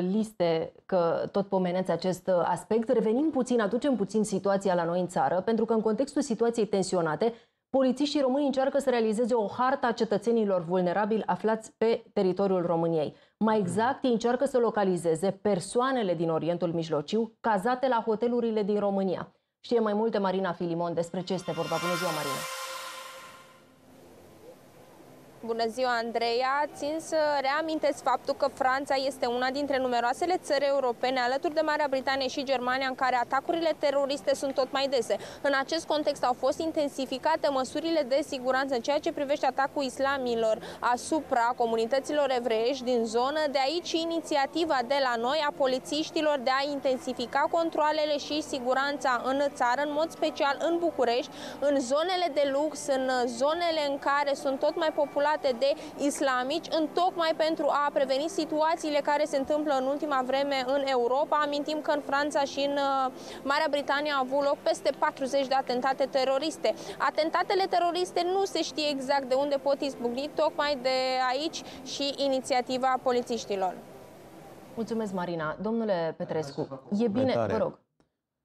liste că tot pomeneți acest aspect. Revenim puțin, aducem puțin situația la noi în țară, pentru că în contextul situației tensionate, polițiștii români încearcă să realizeze o hartă a cetățenilor vulnerabili aflați pe teritoriul României. Mai exact, ei încearcă să localizeze persoanele din Orientul Mijlociu cazate la hotelurile din România. Știe mai multe Marina Filimon despre ce este vorba. Bună ziua, Marina! Bună ziua, Andreea! Țin să reamintesc faptul că Franța este una dintre numeroasele țări europene, alături de Marea Britanie și Germania, în care atacurile teroriste sunt tot mai dese. În acest context au fost intensificate măsurile de siguranță în ceea ce privește atacul islamilor asupra comunităților evreiești din zonă. De aici inițiativa de la noi a polițiștilor de a intensifica controlele și siguranța în țară, în mod special în București, în zonele de lux, în zonele în care sunt tot mai populare populate de islamici, în tocmai pentru a preveni situațiile care se întâmplă în ultima vreme în Europa. Amintim că în Franța și în uh, Marea Britanie au avut loc peste 40 de atentate teroriste. Atentatele teroriste nu se știe exact de unde pot izbucni, tocmai de aici și inițiativa polițiștilor. Mulțumesc, Marina. Domnule Petrescu, e bine, vă rog.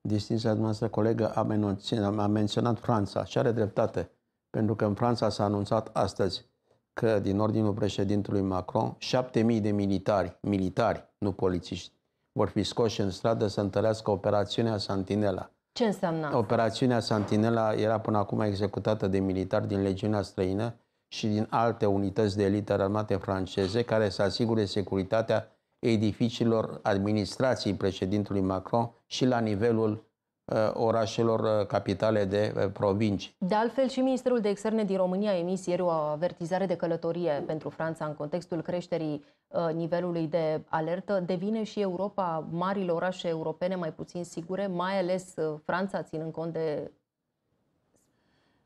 Distinția noastră colegă a menționat, a menționat Franța și are dreptate, pentru că în Franța s-a anunțat astăzi că din ordinul președintelui Macron, 7000 de militari, militari, nu polițiști, vor fi scoși în stradă să întărească operațiunea Santinela. Ce înseamnă asta? Operațiunea Santinela era până acum executată de militari din legiunea străină și din alte unități de elită armate franceze care să asigure securitatea edificiilor administrației președintelui Macron și la nivelul Uh, orașelor uh, capitale de uh, provincii. De altfel, și Ministerul de Externe din România a emis ieri o avertizare de călătorie pentru Franța în contextul creșterii nivelului de alertă. Devine și Europa, marile orașe europene, mai puțin sigure, mai ales Franța, ținând cont de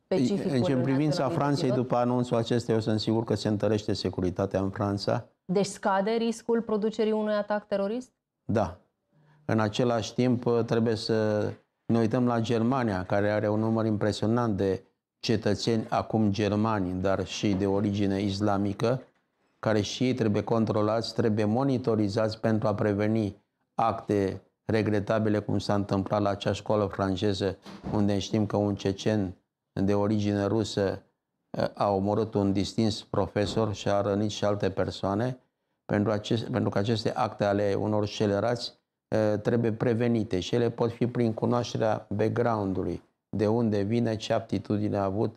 specificul În ce privința Franței, după anunțul acesta, eu sunt sigur că se întărește securitatea în Franța. Deci scade riscul producerii unui atac terorist? Da. În același timp, trebuie să ne uităm la Germania, care are un număr impresionant de cetățeni acum germani, dar și de origine islamică, care și ei trebuie controlați, trebuie monitorizați pentru a preveni acte regretabile, cum s-a întâmplat la acea școală franceză, unde știm că un cecen de origine rusă eh, a omorât un distins profesor și a rănit și alte persoane, pentru, acest, pentru că aceste acte ale unor scelerați trebuie prevenite și ele pot fi prin cunoașterea background-ului, de unde vine, ce aptitudine a avut,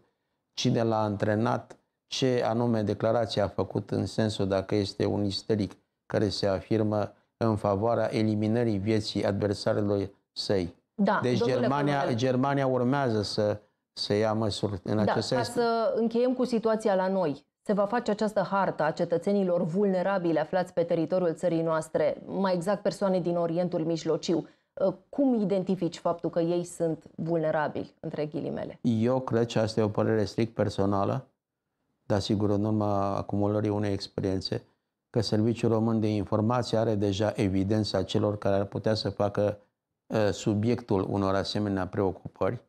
cine l-a antrenat, ce anume declarație a făcut în sensul dacă este un isteric care se afirmă în favoarea eliminării vieții adversarilor săi. Da, deci Germania, Germania urmează să, să ia măsuri în da, acest sens. Ca să încheiem cu situația la noi se va face această hartă a cetățenilor vulnerabili aflați pe teritoriul țării noastre, mai exact persoane din Orientul Mijlociu. Uh, cum identifici faptul că ei sunt vulnerabili, între ghilimele? Eu cred că asta e o părere strict personală, dar sigur în urma acumulării unei experiențe, că Serviciul Român de Informație are deja evidența celor care ar putea să facă uh, subiectul unor asemenea preocupări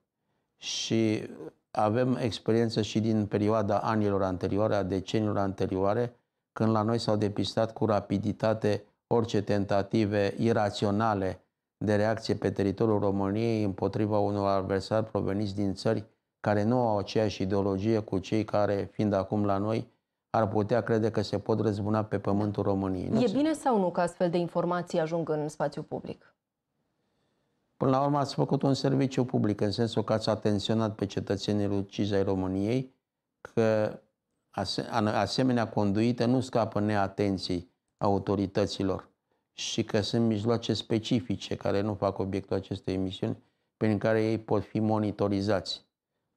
și avem experiență și din perioada anilor anterioare, a decenilor anterioare, când la noi s-au depistat cu rapiditate orice tentative iraționale de reacție pe teritoriul României împotriva unor adversari proveniți din țări care nu au aceeași ideologie cu cei care, fiind acum la noi, ar putea crede că se pot răzbuna pe pământul României. E bine sau nu că astfel de informații ajung în spațiu public? Până la urmă ați făcut un serviciu public, în sensul că ați atenționat pe cetățenii lucizi ai României că asemenea conduită nu scapă neatenției autorităților și că sunt mijloace specifice care nu fac obiectul acestei emisiuni, prin care ei pot fi monitorizați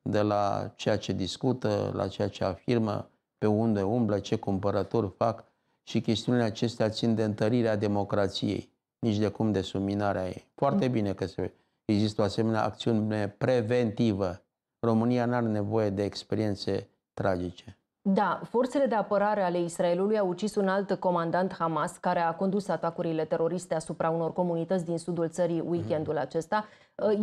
de la ceea ce discută, la ceea ce afirmă, pe unde umblă, ce cumpărături fac și chestiunile acestea țin de întărirea democrației nici de cum de subminarea ei. Foarte bine că se, există o asemenea acțiune preventivă. România nu are nevoie de experiențe tragice. Da, forțele de apărare ale Israelului au ucis un alt comandant Hamas care a condus atacurile teroriste asupra unor comunități din sudul țării weekendul acesta.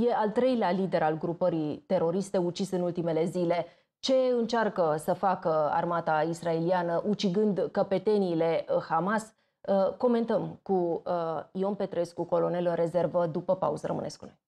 E al treilea lider al grupării teroriste ucis în ultimele zile. Ce încearcă să facă armata israeliană ucigând căpeteniile Hamas? Uh, comentăm cu uh, Ion Petrescu, colonel în rezervă, după pauză. Rămâneți cu noi.